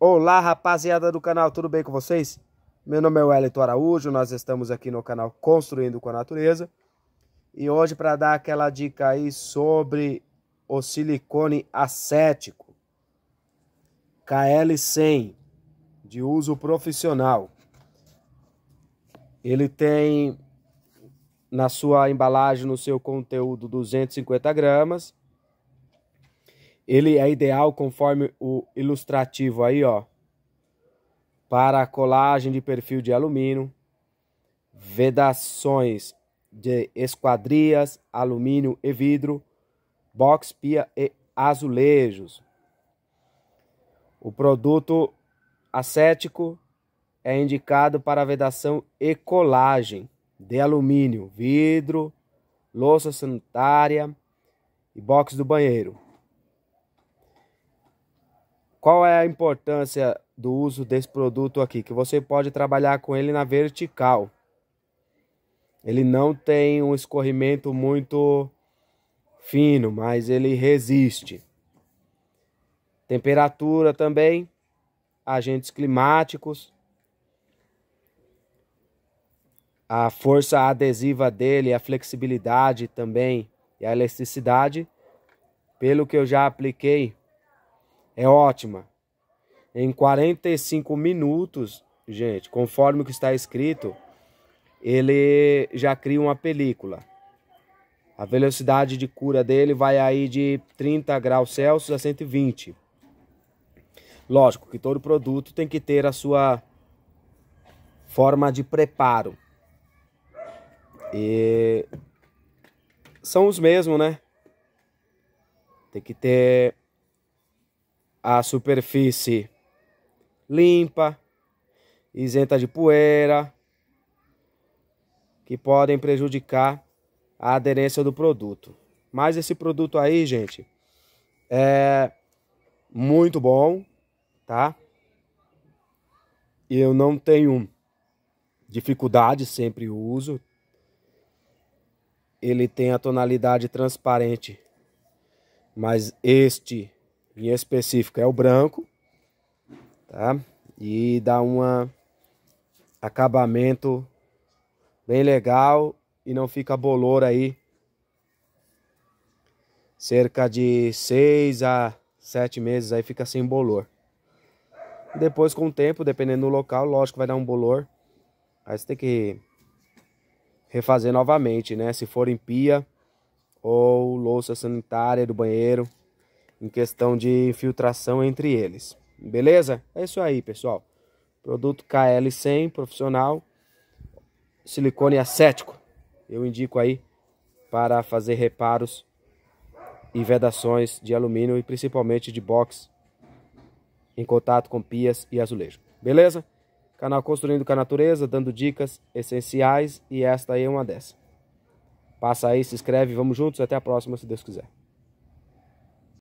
Olá, rapaziada do canal, tudo bem com vocês? Meu nome é Wellington Araújo, nós estamos aqui no canal Construindo com a Natureza. E hoje para dar aquela dica aí sobre o silicone acético KL100 de uso profissional. Ele tem na sua embalagem, no seu conteúdo, 250 gramas ele é ideal conforme o ilustrativo aí, ó. Para colagem de perfil de alumínio, vedações de esquadrias, alumínio e vidro, box, pia e azulejos. O produto acético é indicado para vedação e colagem de alumínio, vidro, louça sanitária e box do banheiro. Qual é a importância do uso desse produto aqui? Que você pode trabalhar com ele na vertical. Ele não tem um escorrimento muito fino, mas ele resiste. Temperatura também, agentes climáticos. A força adesiva dele, a flexibilidade também e a elasticidade, pelo que eu já apliquei, é ótima. Em 45 minutos, gente, conforme o que está escrito, ele já cria uma película. A velocidade de cura dele vai aí de 30 graus Celsius a 120. Lógico que todo produto tem que ter a sua forma de preparo. E são os mesmos, né? Tem que ter a superfície limpa, isenta de poeira, que podem prejudicar a aderência do produto. Mas esse produto aí, gente, é muito bom, tá? E eu não tenho dificuldade, sempre uso. Ele tem a tonalidade transparente, mas este em específico é o branco, tá? E dá um acabamento bem legal e não fica bolor aí. Cerca de seis a sete meses aí fica sem bolor. Depois com o tempo, dependendo do local, lógico vai dar um bolor. Aí você tem que refazer novamente, né? Se for em pia ou louça sanitária do banheiro em questão de infiltração entre eles. Beleza? É isso aí, pessoal. Produto KL100 profissional, silicone acético. Eu indico aí para fazer reparos e vedações de alumínio e principalmente de box em contato com pias e azulejo. Beleza? Canal Construindo com a Natureza, dando dicas essenciais e esta aí é uma dessas. Passa aí, se inscreve, vamos juntos, até a próxima, se Deus quiser.